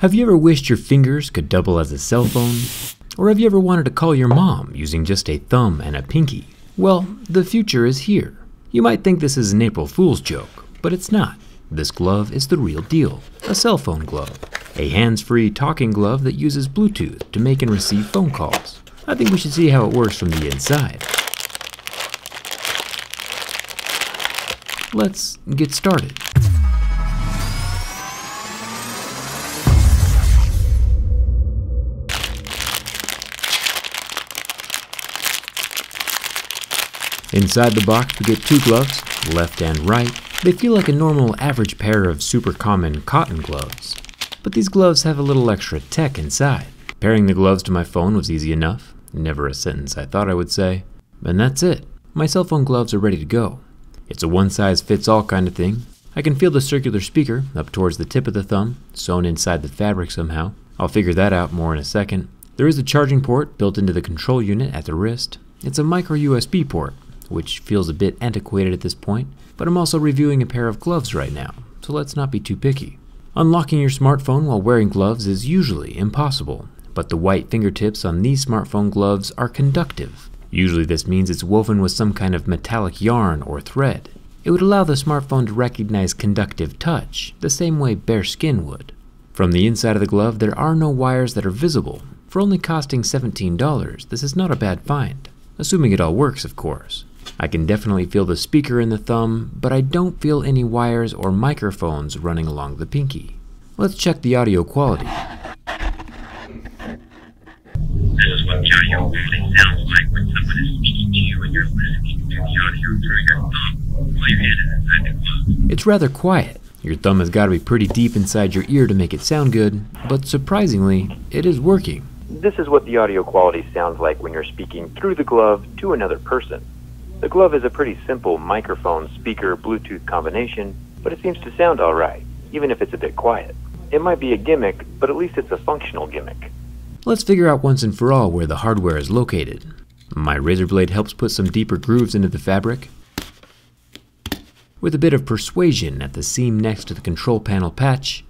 Have you ever wished your fingers could double as a cell phone? Or have you ever wanted to call your mom using just a thumb and a pinky? Well, the future is here. You might think this is an April Fool's joke, but it's not. This glove is the real deal a cell phone glove. A hands free talking glove that uses Bluetooth to make and receive phone calls. I think we should see how it works from the inside. Let's get started. Inside the box, we get two gloves, left and right. They feel like a normal average pair of super common cotton gloves. But these gloves have a little extra tech inside. Pairing the gloves to my phone was easy enough. Never a sentence I thought I would say. And that's it. My cell phone gloves are ready to go. It's a one size fits all kind of thing. I can feel the circular speaker up towards the tip of the thumb, sewn inside the fabric somehow. I'll figure that out more in a second. There is a charging port built into the control unit at the wrist. It's a micro USB port, which feels a bit antiquated at this point, but I'm also reviewing a pair of gloves right now, so let's not be too picky. Unlocking your smartphone while wearing gloves is usually impossible, but the white fingertips on these smartphone gloves are conductive. Usually this means it's woven with some kind of metallic yarn or thread. It would allow the smartphone to recognize conductive touch, the same way bare skin would. From the inside of the glove, there are no wires that are visible. For only costing $17, this is not a bad find. Assuming it all works, of course. I can definitely feel the speaker in the thumb, but I don't feel any wires or microphones running along the pinky. Let's check the audio quality. It's rather quiet. Your thumb has got to be pretty deep inside your ear to make it sound good, but surprisingly, it is working. This is what the audio quality sounds like when you're speaking through the glove to another person. The glove is a pretty simple microphone speaker Bluetooth combination, but it seems to sound alright, even if it's a bit quiet. It might be a gimmick, but at least it's a functional gimmick. Let's figure out once and for all where the hardware is located. My razor blade helps put some deeper grooves into the fabric. With a bit of persuasion at the seam next to the control panel patch,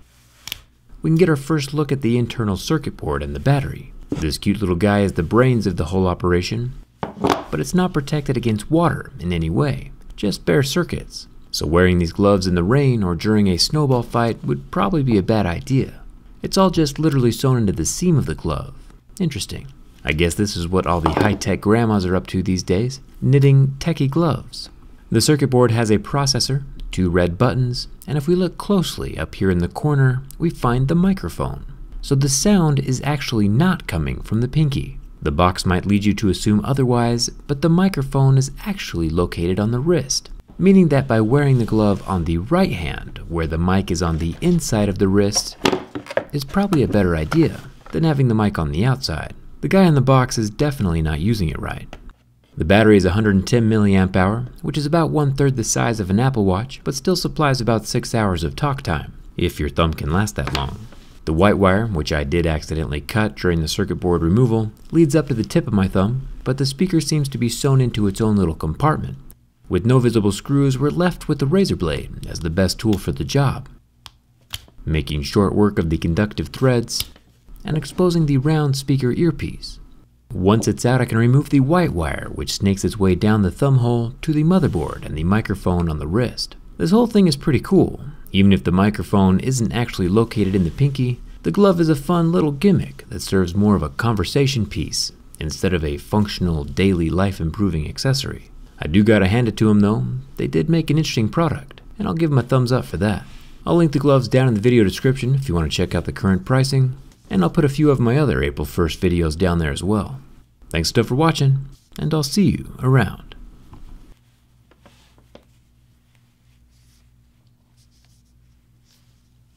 we can get our first look at the internal circuit board and the battery. This cute little guy is the brains of the whole operation, but it's not protected against water in any way, just bare circuits. So wearing these gloves in the rain or during a snowball fight would probably be a bad idea. It's all just literally sewn into the seam of the glove. Interesting. I guess this is what all the high-tech grandmas are up to these days, knitting techie gloves. The circuit board has a processor, two red buttons, and if we look closely up here in the corner, we find the microphone. So the sound is actually not coming from the pinky. The box might lead you to assume otherwise, but the microphone is actually located on the wrist, meaning that by wearing the glove on the right hand, where the mic is on the inside of the wrist, is probably a better idea than having the mic on the outside. The guy in the box is definitely not using it right. The battery is 110 milliamp hour, which is about one third the size of an Apple Watch, but still supplies about 6 hours of talk time, if your thumb can last that long. The white wire, which I did accidentally cut during the circuit board removal, leads up to the tip of my thumb, but the speaker seems to be sewn into its own little compartment. With no visible screws, we're left with the razor blade as the best tool for the job, making short work of the conductive threads and exposing the round speaker earpiece. Once it's out, I can remove the white wire, which snakes its way down the thumb hole to the motherboard and the microphone on the wrist. This whole thing is pretty cool. Even if the microphone isn't actually located in the pinky, the glove is a fun little gimmick that serves more of a conversation piece instead of a functional, daily life improving accessory. I do gotta hand it to them though, they did make an interesting product, and I'll give them a thumbs up for that. I'll link the gloves down in the video description if you want to check out the current pricing, and I'll put a few of my other April 1st videos down there as well. Thanks stuff for watching, and I'll see you around.